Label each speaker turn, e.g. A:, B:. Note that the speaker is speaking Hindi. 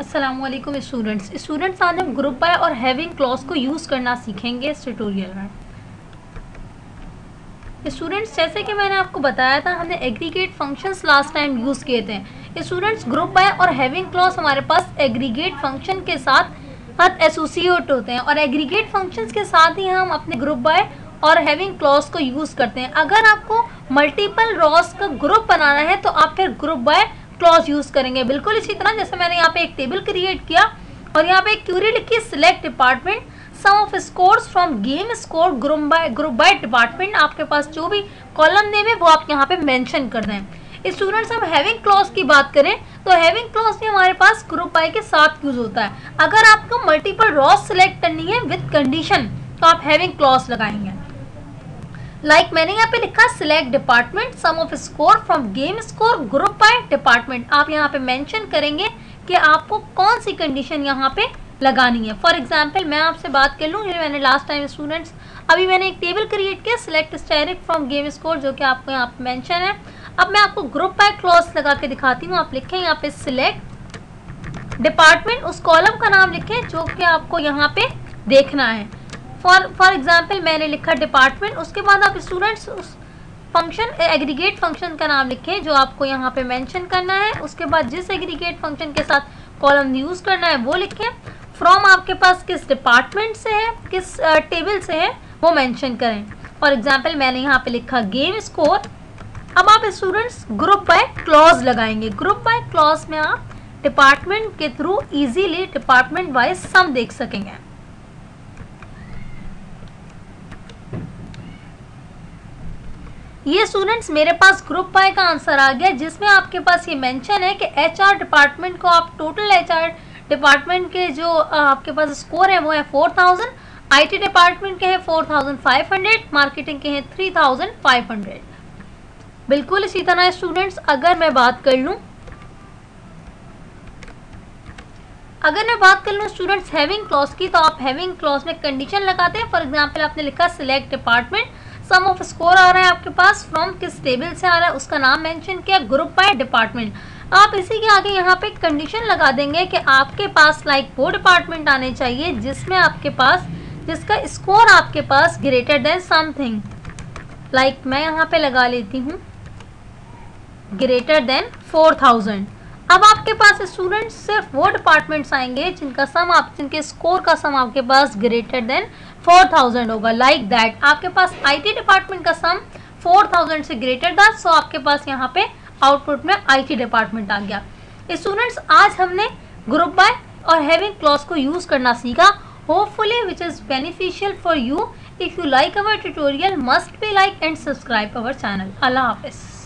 A: वालेकुम स्टूडेंट्स स्टूडेंट्स आज हम ग्रुप बाय और हैविंग क्लॉज को यूज़ करना सीखेंगे इस ट्यूटोरियल में। स्टूडेंट्स जैसे कि मैंने आपको बताया था, हमने aggregate functions last time use किए थे। स्टूडेंट्स ग्रुप बाय और हैविंग क्लॉज हमारे पास एग्रीगेट फ़ंक्शन के साथ साथ एसोसिएट होते हैं। और एग्रीगेट फ़ंक्शंस के साथ ही हम अपने ग्रुप बाय और हैविंग क्लॉज को यूज़ करते हैं। अगर आपको मल्टीपल रॉस का ग्रुप बनाना है तो आप फिर ग्रुप बाय क्लॉज यूज़ करेंगे। बिल्कुल इसी तरह जैसे मैंने यहाँ पे एक टेबल क्रिएट किया और यहाँ पे क्यूरी लिखी select department sum of scores from game score group by group by department आपके पास जो भी कॉलम नेम है, वो आप यहाँ पे मेंशन कर दें। स्टूडेंट्स हम हैविंग क्लॉज की बात करें तो हैविंग क्लॉज भी हमारे पास ग्रुप बाय के साथ यूज़ होता है। अगर आपको मल्टीपल रॉस सिलेक्ट करनी है विद कंडीशन तो आप हैविंग क्लॉज लगाएँगे। लाइक like मैंने यहाँ पे लिखा select department sum of score from game score group by department आप यहाँ पे मेंशन करेंगे कि आपको कौन सी कंडीशन यहाँ पे लगानी है। फॉर एग्जांपल मैं आपसे बात कर लूँ मैंने लास्ट टाइम स्टूडेंट्स अभी मैंने एक टेबल क्रिएट किया select asterisk from game score जो कि आपको यहाँ पे मैंशन है। अब मैं आपको ग्रुप बाय क्लॉज लगा के दिखाती हूँ। आप लिखें यहाँ पे सिलेक्ट डिपार्टमेंट उस कॉलम का नाम लिखें, जो कि आपको यहाँ पे देखना है। फॉर फॉर एग्ज़ाम्पल मैंने लिखा डिपार्टमेंट उसके बाद आप स्टूडेंट्स उस फ़ंक्शन एग्रीगेट फ़ंक्शन का नाम लिखें जो आपको यहाँ पे मेंशन करना है। उसके बाद जिस एग्रीगेट फ़ंक्शन के साथ कॉलम यूज़ करना है वो लिखें। फ्रॉम आपके पास किस डिपार्टमेंट से है किस टेबल uh, से है वो मेंशन करें। फॉर एग्ज़ाम्पल मैंने यहाँ पे लिखा गेम स्कोर अब आप स्टूडेंट्स ग्रुप बाय क्लॉज लगाएँगे। ग्रुप बाय क्लॉज में आप डिपार्टमेंट के through easily department wise sum देख सकेंगे। ये स्टूडेंट्स मेरे पास ग्रुप वाई का आंसर आ गया, जिसमें आपके पास ये मेंशन है कि एचआर डिपार्टमेंट को आप टोटल एचआर डिपार्टमेंट के जो आपके पास स्कोर है, वो है फोर थाउज़ेंड आई डिपार्टमेंट के हैं four thousand five hundred marketing के हैं थ्री थाउज़ेंड फाइव हंड्रेड बिल्कुल इसी तरह स्टूडेंट्स अगर मैं बात कर लूँ, अगर मैं बात कर लूँ स्टूडेंट्स हैविंग क्लॉज की तो आप हैविंग क्लॉज में कंडीशन लगाते हैं। फॉर एग्ज़ाम्पल आपने लिखा select department sum of score आ रहा है आपके पास फ्रॉम किस टेबल से आ रहा है, उसका नाम मेंशन किया ग्रुप बाय डिपार्टमेंट आप इसी के आगे यहाँ पे कंडीशन लगा देंगे कि आपके पास लाइक वो डिपार्टमेंट आने चाहिए जिसमें आपके पास, जिसका स्कोर आपके पास ग्रेटर देन समथिंग लाइक मैं यहाँ पे लगा लेती हूँ ग्रेटर देन फोर थाउज़ेंड अब आपके पास स्टूडेंट सिर्फ़ वो डिपार्टमेंट्स आएँगे जिनका सम आप, जिनके स्कोर का सम आपके पास ग्रेटर देन फोर थाउज़ेंड होगा। लाइक दैट आपके पास आईटी डिपार्टमेंट का सम फोर थाउज़ेंड से ग्रेटर था सो आपके पास यहाँ पे आउटपुट में आईटी डिपार्टमेंट आ गया। स्टूडेंट्स आज हमने ग्रुप बाय और हैविंग क्लॉज को यूज़ करना सीखा। Hopefully which is beneficial for you if you like our tutorial must be like and subscribe our channel अल्लाह हाफिज़।